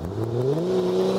Música